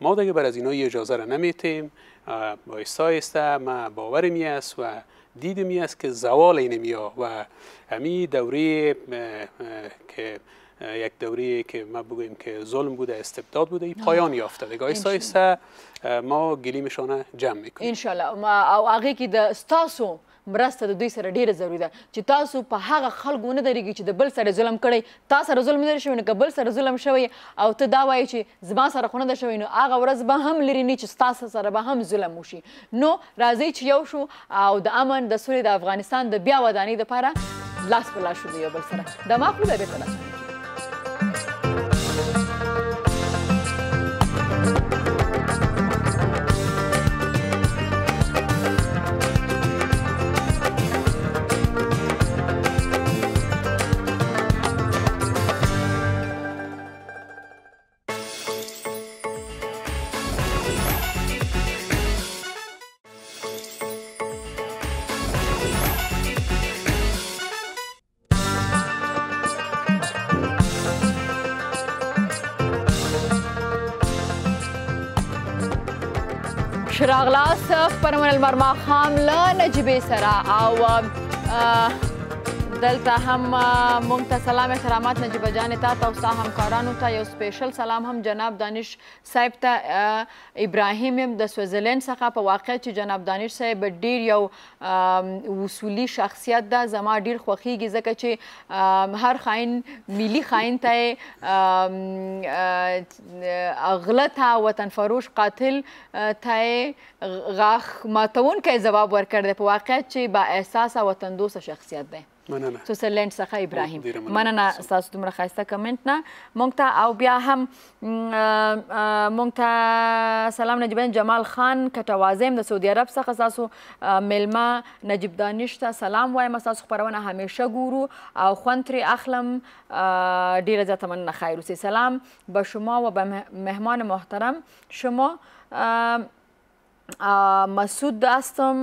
ما دیگه بر از اینا اجازه را نمیتیم. آیسته آیسته ما باورمی است و دیدمی است که زوال این میا و همی دوره که یک دوره که ما بگوییم که ظلم بوده استبداد بوده پایان یافته دیگه آیسته ما گلیمشان جمع می‌کنیم. انشالله. او هغه کې د ستاسو مرسته د دوی سره ډیره ضروري ده. چې تاسو په هغه خلکو نه درېږئ چې د بل سره ظلم کړی تا سره ظلم نه شوی نو که بل سره ظلم شوی او ته دا وایې چې زما سره خو نه ده شوی نو هغه ورځ به هم لرې نه چې ستاسو سره به هم ظلم وشي. نو راځئ چې یو شو او د امن د سولې د افغانستان د بیا ودانۍ دپاره لاس په لاس شو یو بل سره. د ما خو به بېرته راغلاست خبرونه لمر ماښام له نجیبې سره او دلته هم مونږ ته سلام احترامات نجیب جان ته او ستا همکارانو ته یو سپیشل سلام هم جناب دانش صاحب ته ابراهیم د سویزرلند څخه په واقع چې جناب دانش صاحب ډیر یو وصولي شخصیت ده زما ډیر خوخیږي ځکه چې هر خاين ملي خاين ته اغلط وطن فروش قاتل ته غاخ ماتون کې جواب ورکړ په واقع چې با احساس وطن دوست شخصیت ده مننه سویسرلند څخه ابراهیم مننه تاسو دومره ښایسته کمنټ نه مونږ ته او بیا هم مونږ ته سلام نجیب جمال خان کټوازم د سعودي عرب څخه تاسو ملما نجیب دانش ته سلام وایم تاسو خبرونه همیشه ګورو او خوند ترې اخلم ډیره زیاته مننه خیر اوسې سلام به شما و به مهمان محترم شما مسعود هستم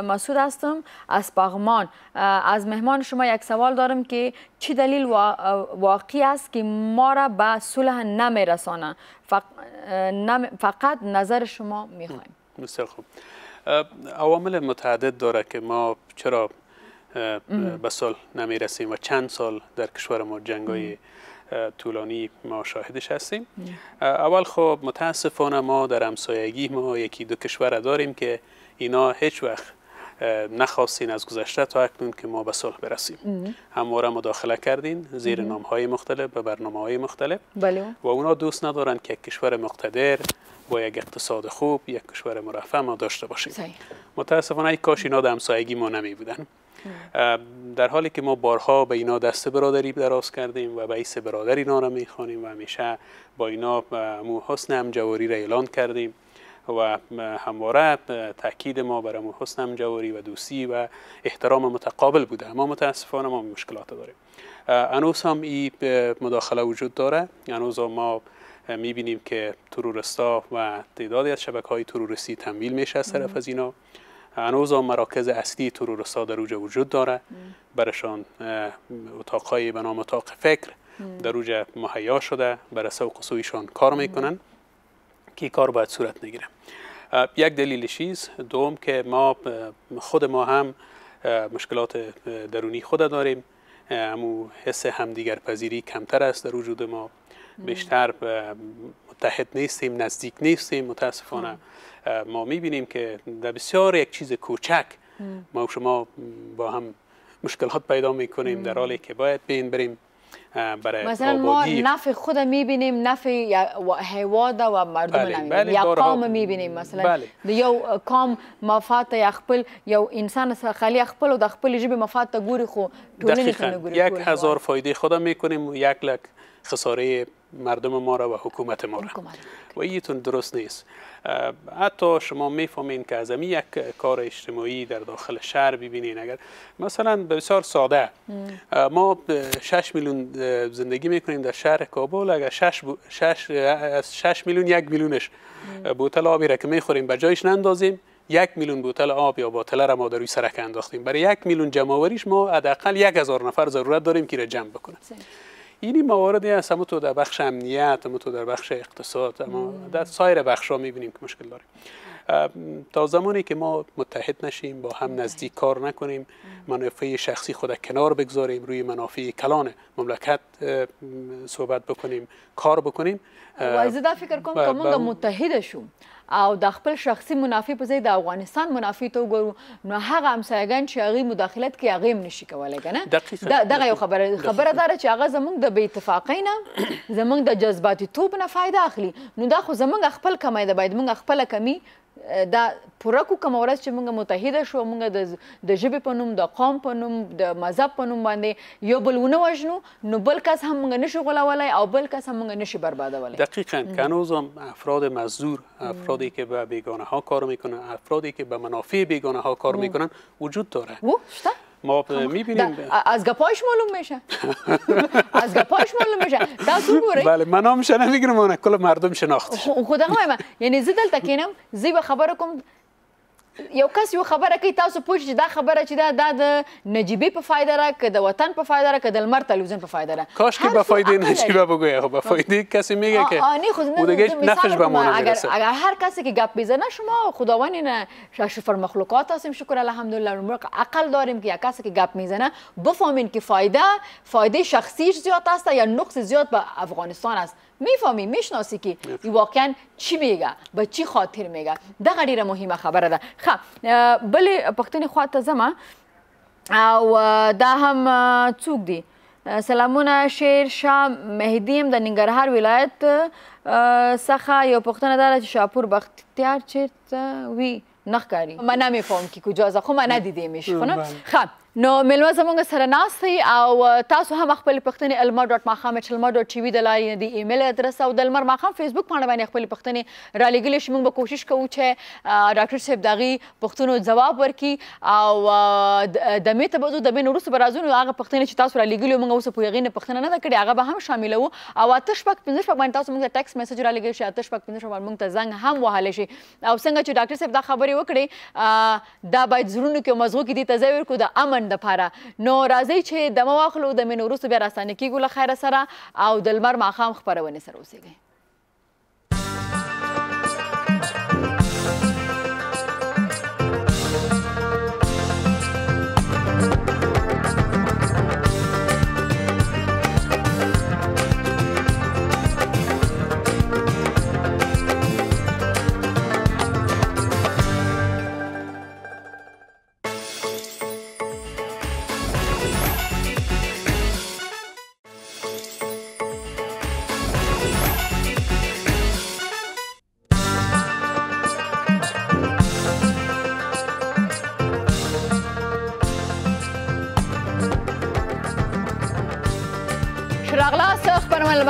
مسعود هستم از باغمان. از مهمان شما یک سوال دارم که چی دلیل واقعی است که ما را به صلح نمیرسانه؟ فقط نظر شما می‌خوایم. بسیار خوب. عوامل متعدد داره که ما چرا به صلح نمی‌رسیم و چند سال در کشور ما جنگای طولانی ما شاهدش هستیم. اول خب متاسفانه ما در همسایگی ما یکی دو کشور داریم که اینا هیچ وقت نخواستین از گذشته تا اکنون که ما به صلح برسیم. همواره مداخله کردین زیر نام های مختلف و برنامه های مختلف. بله. و اونا دوست ندارن که یک کشور مقتدر با یک اقتصاد خوب یک کشور مرفه ما داشته باشیم. متاسفانه ای کاش اینا در همسایگی ما نمی بودن در حالی که ما بارها به اینا دست برادری دراز کردیم و به برادر اینا را می‌خوانیم و همیشه با اینا مو حسن همجواری را اعلان کردیم و همواره تاکید ما بر مو حسن همجواری و دوستی و احترام متقابل بوده. اما متاسفانه ما مشکلات داریم. انوز هم این مداخله وجود داره. انوز ما می‌بینیم که ترورستا و تعدادی از شبکه های تروریستی تمویل میشه از طرف از اینا. هنوز مراکز اصلی ترورستا در اوجه وجود داره. برشان اتاقهای به نام اتاق فکر در اوجه مهیا شده. برای سوق سویشان کار می‌کنن که کار باید صورت نگیره یک دلیلش است دوم که ما خود ما هم مشکلات درونی خود داریم. امو حس همدیگر پذیری کمتر است در وجود ما. بیشتر متحد نیستیم نزدیک نیستیم متاسفانه. ما می‌بینیم که در بسیار یک چیز کوچک ما و شما با هم مشکلات پیدا می‌کنیم در حالی که باید بین بریم برای مثلا ما نفع خود می‌بینیم نفع حیواد و مردم بله، نمی‌بینیم. بله، یا قوم می‌بینیم مثلا. بله. یو قوم مفاد یا خپل یو انسان خالی خپل او د خپل ژبه مفاد ته ګوري خو ټولنې ته نه ګوري یک هزار. فایده خودم می‌کنیم و یک لک خساره مردم ما را و حکومت ما را. و ایتون درست نیست. حتی شما می‌فهمین که از یک کار اجتماعی در داخل شهر ببینین. اگر مثلا بسیار ساده ما اه، شش میلیون اه، زندگی می‌کنیم در شهر کابل. اگر شش, بو- شش از شش میلیون یک میلیونش بوتل آبی را که می‌خوریم به جایش نندازیم یک میلیون بوتل آب یا باتله را ما در روی سرک انداختیم. برای یک میلیون جمع ما حداقل یک هزار نفر ضرورت داریم که را جمع بکنه اینی مواردی هست اما تو در بخش امنیت اما تو در بخش اقتصاد اما در سایر بخش ها می‌بینیم که مشکل داریم. تا زمانی که ما متحد نشیم با هم نزدیک کار نکنیم منافع شخصی خود کنار بگذاریم روی منافع کلان مملکت صحبت بکنیم کار بکنیم. وای زه دا فکر کوم به- که موږ متحد شو او د خپل شخصي منافع په ځای د افغانستان منافع ته وګورو. نو هغه همسایګان چې هغه مداخلت کوي هغه هم نشي کولای کنه دغه یو خبره. خبره دار چې هغه زمونږ د بې اتفاقۍ نه زمونږ د جذباتي توپ نه فایده اخلي. نو دا خو زمونږ خپل کمای ده. باید موږ خپل کمی دا پوره کو کوم ورځ چې موږ متحده شو موږ د د ژبې په نوم د قوم په نوم د مذهب په نوم باندې یو بل ونه وژنو نو بل کس هم موږ نشو غولولای او بل کس هم موږ نشي بربادولای دقیقا هنوز هم افراد مزدور افرادی که به بیگانه ها کار میکنن افرادی که به منافع بیگانه ها کار میکنن وجود داره ما می‌بینیم از گپایش معلوم میشه از گپایش معلوم میشه تاسو ګورئ بله من نامش نمی‌گیرم اون کل مردم شناخته خو خو دغه وایم یعنی زه دلته کینم زی به خبره کوم یو کس یو خبره کوي تاسو پوه چې دا خبره چې دا د نجیبې په فایده را که د وطن په فایده را که د لمر تلویزیون په فایده را کاش که به څو فایده. نجیبه بگویه. خب به فایده کسی میگه که او دیگه نفش به ما اگر نمی‌رسه. اگر هر کسی که گپ می‌زنه شما خداوند نه شفر مخلوقات هستیم شکر الحمدلله رو عقل داریم که یک کسی که گپ می‌زنه بفهمین که فایده فایده شخصیش زیاد است یا نقص زیاد به افغانستان است. میفهمی میشناسی که این واقعا چی میگه؟ به چی خاطر میگه؟ دغه ډیره مهمه خبره ده. ښه بلې پښتنې خواته ځمه او دا هم څوک دی. سلامونه شیر شاه مهدی هم د ننګرهار ولایت څخه یو پوښتنه داره چې شاپور بختیار چیرته وی نخکاری. من نمیفهم که کجا خو من ندیدیمش. ښه نو میلمه زموږ سره ناست او تاسو هم خپل ټي وي د لارې د ایمیل ادرس او د المر ماخام فیسبوک باندې باندې خپل پښتنې را لګلې شي. موږ به کوشش کوو چې ډاکټر صاحب دغه پښتنو جواب ورکړي او د- د مې ته بده د مې نورس برازونو هغه پښتنې چې تاسو را لګلې موږ اوس په یغې نه پښتنه نه کړې. هغه به هم شاملو او آتش پک پنځه شپږ باندې تاسو موږ ټیکس میسج را لګل شي. آتش پک پنځه شپږ باندې موږ ته زنګ هم وهلی شي. او څنګه چې ډاکټر صاحب دا خبرې وکړې اه، دا باید زړونو کې مزغو کې دي ته ځای ورکړو. د امن دپاره نو راځئ چې دمه واخلو د مې وروسته بیا راستانه کیږو. له خیره سره او د لمر ماښام خپرونې سره اوسېږئ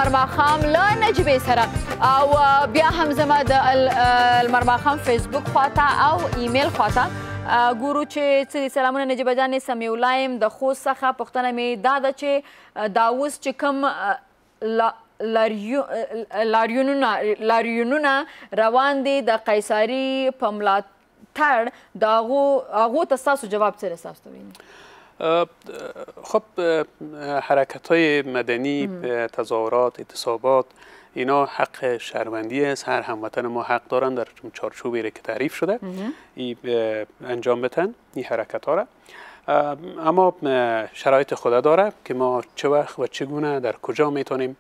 المرماخام له نجيبې سره او بیا هم زما د المرماخام فیسبوک خواته او ایمیل خواته ګورو چې څه سلامونه نجیبه جانې سمیع الله یم د خوست څخه پوښتنه مې دا ده چې دا اوس چې کوم لاریونونه لاریونونه روان دي د قیصري په ملاتړ د هغو ته ستاسو جواب څه دی خب حرکت های مدنی اه، تظاهرات اعتصابات اینا حق شهروندی است. هر هموطن ما حق دارن در چارچوبی که تعریف شده ای انجام بتن این حرکت ها را اما شرایط خدا داره که ما چه وقت و چگونه در کجا می‌تونیم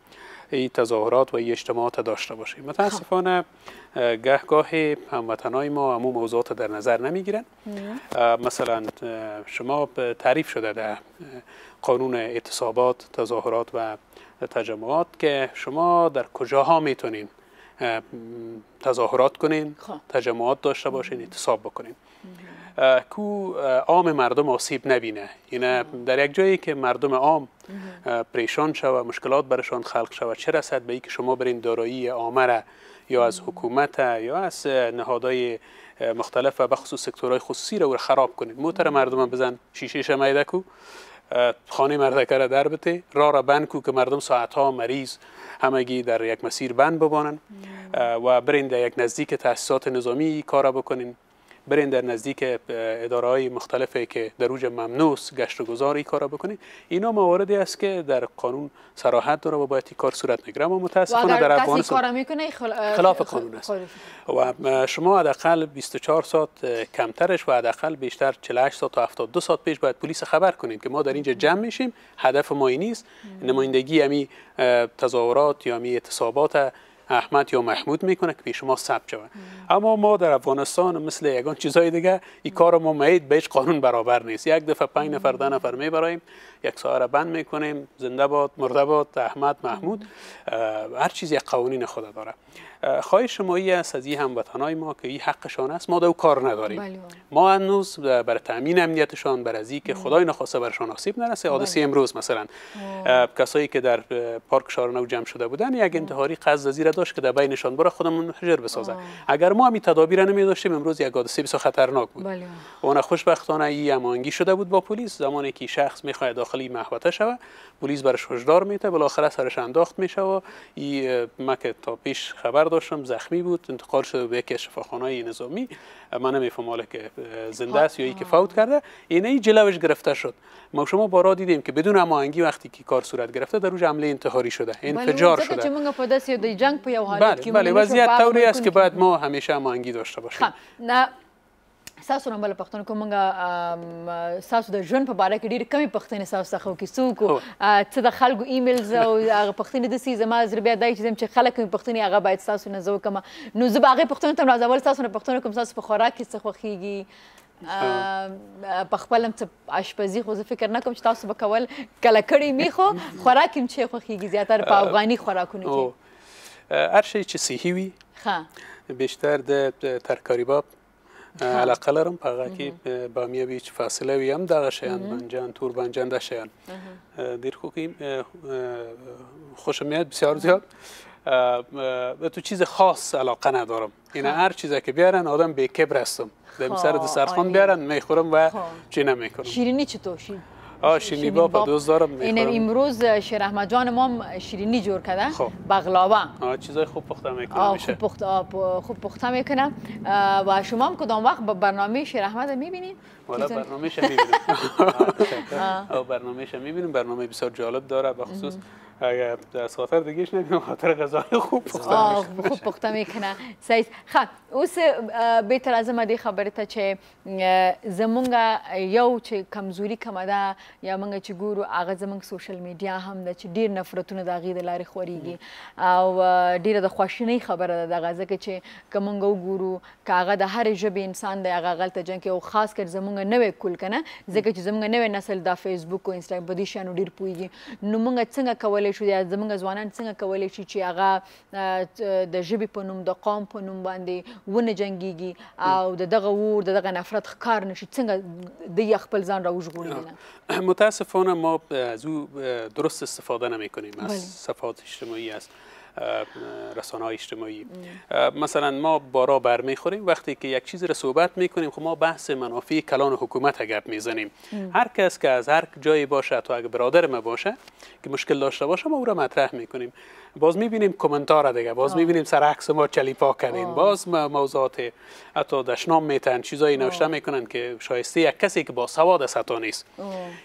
این تظاهرات و این اجتماعات داشته باشیم. متاسفانه گهگاه هموطنای ما همون موضوعات در نظر نمی‌گیرن. مثلا شما تعریف شده در قانون اعتصابات تظاهرات و تجمعات که شما در کجاها می‌تونین تظاهرات کنین خب. تجمعات داشته باشین اعتصاب بکنین. کو عام مردم آسیب نبینه. اینه در یک جایی که مردم عام پریشان شود مشکلات برشان خلق شود چه رسد به که شما برین دارایی عامه یا از حکومت یا از نهادهای مختلف و بخصوص سکتورهای خصوصی رو خراب کنید. موتر مردم بزن شیشه شمیده کو. خانه مردکه را در بته. را را بند کو که مردم ساعت ها مریض همگی در یک مسیر بند ببانن. و برین در یک نزدیک تاسیسات نظامی کار بکنین. برین در نزدیک اداره های مختلفی که در اوج ممنوع گشت و گذار کارا بکنید اینا مواردی است که در قانون صراحت داره و باید این کار صورت می‌گیره اما متاسفانه در افغانستان می‌کنه خلاف قانون است. و شما حداقل 24 ساعت کمترش و حداقل بیشتر 48 ساعت تا 72 ساعت پیش باید پلیس خبر کنید که ما در اینجا جمع میشیم. هدف ما نیست. نمایندگی امی تظاهرات یا امی اعتصابات احمد یا محمود می‌کنه که پیش شما ثبت شود. اما ما در افغانستان مثل یگان چیزهای دیگه این کار ما مید به قانون برابر نیست. یک دفعه پنج نفر ده نفر میبرایم یک ساعت بند می‌کنیم زنده باد مرده باد احمد محمود هر چیز یک قوانین خود داره. خواهش ما ای است از این هموطنای ما که این حقشان است. ما دو کار نداریم. بله، بله. ما هنوز برای تامین امنیتشان برای از که خدای نخواسته برشان آسیب نرسه. بله. حادثه امروز مثلا. کسایی که در پارک شارنو جمع شده بودن یک انتحاری قصد زیر داشت که در بینشان بره خودمون حجر بسازه اگر ما همین تدابیر نمی داشتیم امروز یک حادثه بسیار خطرناک بود. اون خوشبختانه ای امانگی شده بود با پلیس. زمانی که شخص داخلی محوطه شوه. پلیس برش هشدار میده. بالاخره سرش انداخت میشه و ای مکه تا پیش خبر داشتم زخمی بود. انتقال شده به یک شفاخانه نظامی. من نمیفهم حالا که زنده است یا ای که فوت کرده. اینه ای جلوش گرفته شد. ما شما بارا دیدیم که بدون هماهنگی وقتی که کار صورت گرفته در روز حمله انتحاری شده انفجار شده. بله موږ په داسې د جنگ په یو حالت کې بله وضعیت طوری است که باید ما همیشه هماهنگی داشته باشیم. نه تاسو نن بل پښتون کوم موږ تاسو د ژوند په باره کې ډېر کمی پښتنې تاسو څخه کې څوک څه د خلکو ایمیلز او هغه پښتنې د سي زما زر بیا دای چې خلک می پښتنې هغه باید تاسو نه زو کوم نو زه باغې پښتون ته راځول تاسو نه پښتون کوم تاسو په خوراک کې څه خوخيږي په خپل هم څه آشپزي خو زه فکر نه کوم چې تاسو به کول. کله کړی می خو خوراک هم چې خوخيږي زیاتره په افغاني خوراکونو کې. هر شي چې صحي وي ها بیشتر د ترکاری باب علاقه لرم په هغه کې بامیه بیچ فاصله وي هم دغه شیان بنجان تور بنجان د شیان. دیر خو که خوشم میاد بسیار زیاد. به تو چیز خاص علاقه ندارم. این هر چیزی که بیارن آدم به کبر هستم. در سر دسترخوان بیارن می‌خورم و چی نمی‌کنم شیرینی چطور؟ شیرینی آه شیرینی با با دوست دارم این امروز شیر احمد جان ما شیرینی جور کرده خب. بغلاوه. آه چیزای خوب پخته می‌کنه میشه؟ خوب پخته خوب پخته می‌کنم. و شما هم کدام وقت برنامه شیر احمد می‌بینید والا برنامه‌ش می‌بینیم *laughs* برنامه‌ش می‌بینیم برنامه بسیار جالب داره به خصوص اگر از خاطر دیگهش نمیدونم خاطر غذای خوب پخته خوب پخته میکنه صحیح خب اوس بهتر از ما دی خبره ته چې زمونږ یو چې کمزوري کومه ده یا مونږ چې ګورو هغه زمونږ social media هم ده چې ډیر نفرتونه د هغې د لارې خورېږي او ډیره د خواشینۍ خبره ده دغه ځکه چې که مونږ وګورو که هغه د هرې ژبې انسان دی هغه هغلته جنګ او خاص کر زمونږ نوې کول کنه ځکه چې زمونږ نوې نسل د فیسبوک او انسټاګرام په دې شانو ډیر پويږي نو مونږ څنګه کولای شو یا زمونږ ځوانان څنګه کولای شي چې هغه د ژبې په نوم د قوم په نوم باندې ونه جنگيږي او د دغه ور د دغه نفرت ښکار نشي څنګه د خپل ځان راوژغوري *clears throat* متاسفانه ما از او درست استفاده نمی کنیم از صفات اجتماعی است رسانه های اجتماعی. مثلا ما بارا برمیخوریم وقتی که یک چیزی رو صحبت می‌کنیم خب ما بحث منافع کلان حکومت گپ می‌زنیم هر کس که از هر جایی باشه تو اگه برادر ما باشه که مشکل داشته باشه ما او را مطرح می‌کنیم. باز می‌بینیم کامنتار دیگه باز می‌بینیم سر عکس ما چلیپا کردین باز موضوعات حتی دشنام میتن چیزایی نوشته می‌کنن که شایسته یک کسی که با سواد است حتی نیست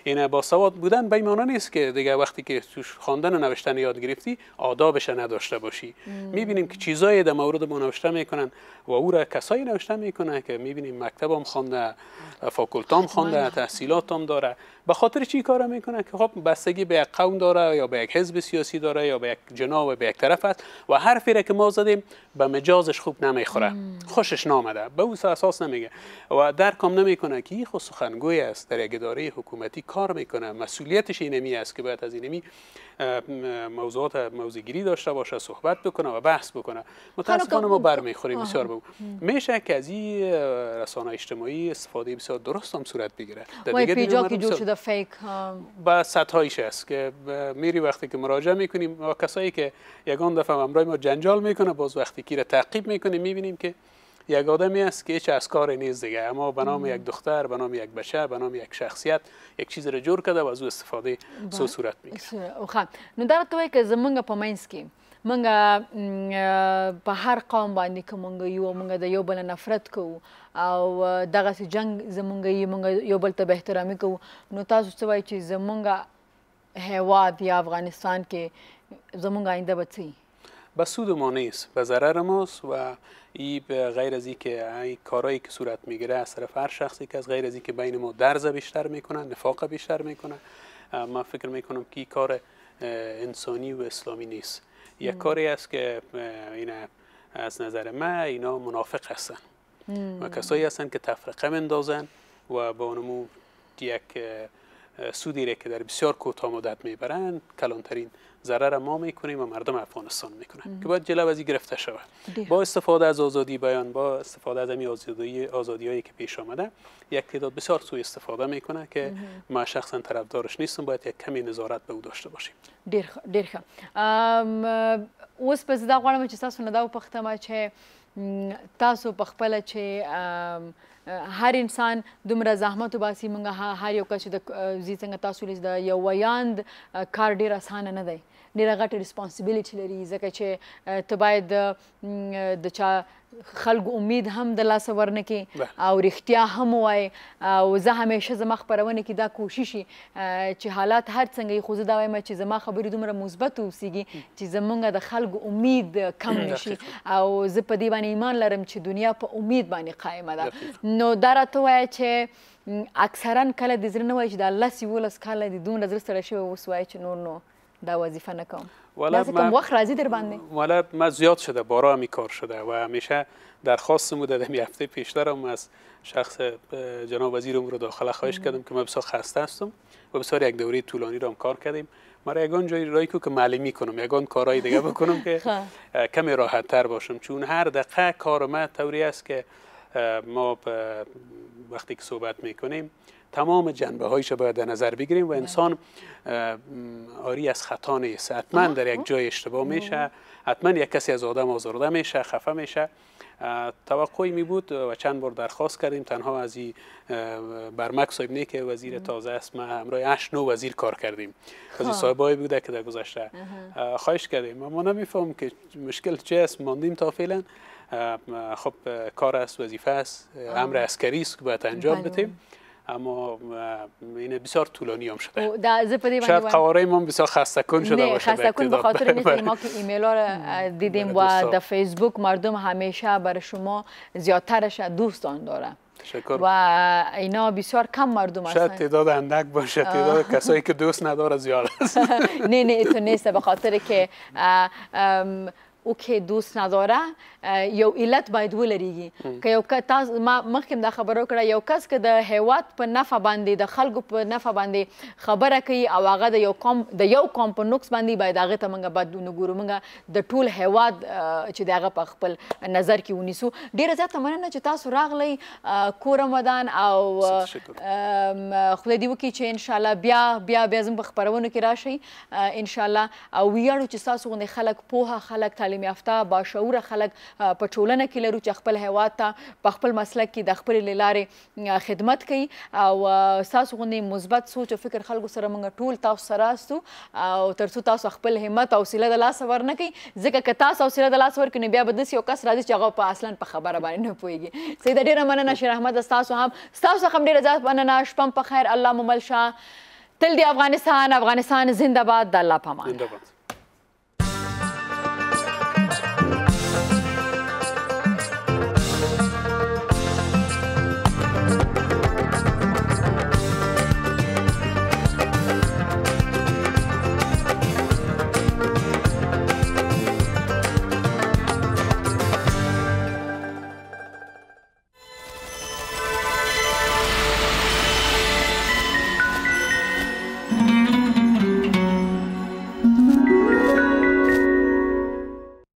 این با سواد بودن به معنی نیست که دیگه وقتی که توش خواندن و نوشتن یاد گرفتی آدابش نداشته باشی. می‌بینیم که چیزایی در مورد ما نوشته می‌کنن و او را کسایی نوشته می‌کنن که می‌بینیم مکتبم خوانده فاکولتام خوانده تحصیلاتم داره. به خاطر چی کار می‌کنه که خب بستگی به یک قوم داره یا به یک حزب سیاسی داره یا به یک جناب به یک طرف است و حرفی را که ما زدیم به مجازش خوب نمی‌خوره. خوشش نامده. به اون اساس نمیگه. و درکم نمی‌کنه که این خود سخنگوی است. در یک اداره حکومتی کار می‌کنه. مسئولیتش اینمی است که باید از اینمی موضوعات موضوعگیری داشته باشه صحبت بکنه و بحث بکنه. متاسفانه ما برمیخوریم. بسیار بگو میشه که از این رسانه اجتماعی استفاده بسیار درست هم صورت بگیره. در پیجا که جور شده فیک با سطحایش است که میری وقتی که مراجعه می‌کنیم و کسایی که یگان دفعه امرای ما جنجال میکنه باز وقتی که تعقیب میکنیم میبینیم که یک آدمی است که هیچ از کار نیست دیگه. اما به نام یک دختر به نام یک بچه به نام یک شخصیت یک چیز را جور کرده و از او استفاده سو صورت میگیره. خب. نو دا ته که زمونږ په منځ کې مونږ په هر قوم باندې که مونږ یو مونږ د یو بل نفرت کوو او دغه جنگ زمونږ یې مونږ یو بل ته به احترامي کوو نو تاسو څه وایي چې زمونږ هیواد یا افغانستان کې زمونږ آینده به څه به سود ما نیست به ضرر ماست و ای به غیر از اینکه ای کارهایی که صورت می‌گیره از طرف هر شخصی که از غیر از اینکه بین ما درز بیشتر می‌کنه نفاق بیشتر می‌کنه. من فکر می‌کنم که کار انسانی و اسلامی نیست. یک کاری است که این از نظر من اینا منافق هستن. و کسایی هستن که تفرقه مندازن و با اونمو یک سودی را که در بسیار کوتاه مدت می‌برن کلانترین ضرر ما میکنیم و مردم افغانستان میکنن. که باید جلو از گرفته شود. با استفاده از آزادی بیان با استفاده از این آزادی آزادی هایی که پیش آمده یک تعداد بسیار سوء استفاده میکنه که ما شخصا طرفدارش نیستم باید یک کمی نظارت به او داشته باشیم. ډیر ډیر اوس په زدا غواړم چې تاسو نه دا وپوښتم چې تاسو په خپل چې هر انسان دومره زحمت وباسي مونږ هر یو کس د زی څنګه تاسو لیز د یو ویاند کار ډیر اسانه نه دی ډیره غټه responsibility لري ځکه چې ته باید د چا خلکو امید هم د لاس ورنه کې او رښتیا هم وای او زه همیشه زما خبرونه کې دا کوشش چې حالات هر څنګه خو زه دا وایم چې زما خبرې دومره مثبت اوسېږي چې زمونږ د خلکو امید کم نشي او زه په دې باندې ایمان لرم چې دنیا په امید باندې قائمه ده. نو دا راته وایي چې اکثرا کله د زړه نه وایي چې د الله سیولس کاله د دومره زړه سره شوی اوس وایي چې نور نو دا وظیفه نکوم ولی من وقت راضی در بنده ولی من زیاد شده بارا همی کار شده و همیشه درخواست بوده در هفته پیشترم از شخص جناب وزیرم رو داخل خواهش کردم که من بسیار خسته هستم و بسیار یک دوره طولانی هم کار کردیم. مرا یگان جایی رایی که معلمی کنم یگان کارهای دیگه بکنم که *laughs* کمی راحت تر باشم. چون هر دقیقه کار ما طوری است که ما وقتی که صحبت می‌کنیم تمام جنبه هایش باید در نظر بگیریم و انسان آری از خطا نیست. حتما در یک جای اشتباه میشه حتما یک کسی از آدم آزرده میشه خفه میشه. توقعی می بود و چند بار درخواست کردیم. تنها از این برمک صاحب نه که وزیر تازه است. ما همراه هشت نو وزیر کار کردیم. از این صاحبایی بوده که در گذشته خواهش کردیم. ما نمیفهم که مشکل چه است. ماندیم تا فعلا. خب کار است وظیفه است. امر عسکری است که باید انجام بدیم. اما این بسیار طولانی هم شده. شاید قواره ما بسیار خسته کن شده باشه خسته کن به خاطر نیست ما که ایمیل ها رو دیدیم و در فیسبوک مردم همیشه برای شما زیادترش دوستان داره. تشکر و اینا بسیار کم مردم هستن. شاید تعداد اندک باشه تعداد کسایی که دوست نداره زیاد *laughs* است. نه نه تو نیست. به خاطر که او که دوست نداره یو علت باید ولريږي که یو کس ما مخکې دا خبرو کړه یو کس که د هیواد په نفع باندې د خلکو په نفع باندې خبره کوي او هغه د یو قوم د یو قوم په نقص باندې باید هغه ته موږ باید نګورو موږ د ټول هیواد چې دغه په خپل نظر کې ونیسو. ډیره زیاته مننه چې تاسو راغلی کور رمضان او خدای دی وکړي چې ان شاء الله بیا بیا بیا زم په خبرونو کې راشي ان شاء الله او ویاړو چې تاسو غوښنه خلک پوها خلک تعلیم تعلیم یافته باشعوره خلک په ټولنه کې لرو چې خپل هیواد ته په خپل مسلک کې د خپل لارې خدمت کوي. او تاسو غوندي مثبت سوچ او فکر خلکو سره موږ ټول تاسو سره استو. او ترڅو تاسو خپل همت او حوصله د لاس ورنه کوي. ځکه که تاسو حوصله د لاس ورکړئ بیا به داسې یو کس راځي چې هغه په اصلا په خبره باندې نه پوهېږي سیده ډېره مننه شیر احمد ستاسو هم ستاسو څخه هم ډېره زیات مننه. شپه په خیر الله مو مل شه. تل دی افغانستان افغانستان زنده باد د الله پامان زنده باد